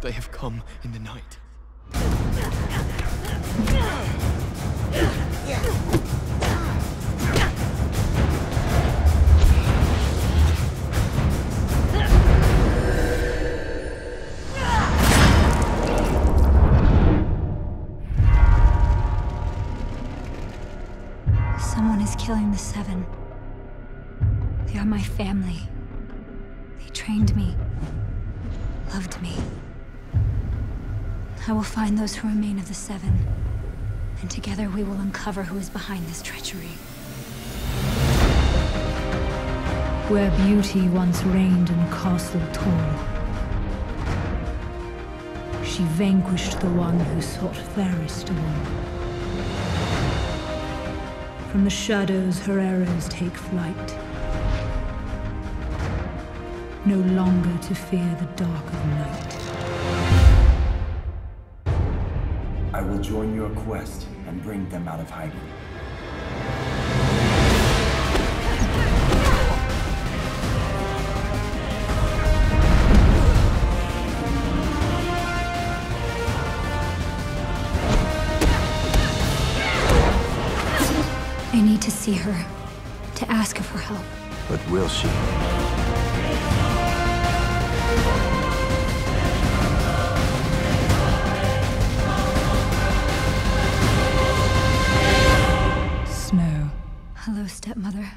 They have come in the night. Someone is killing the Seven. They are my family. They trained me, loved me. I will find those who remain of the Seven, and together we will uncover who is behind this treachery. Where beauty once reigned in Castle Tall, she vanquished the one who sought fairest of all. From the shadows her arrows take flight, no longer to fear the dark of night. I will join your quest and bring them out of hiding. I need to see her, to ask of her help. But will she? stepmother.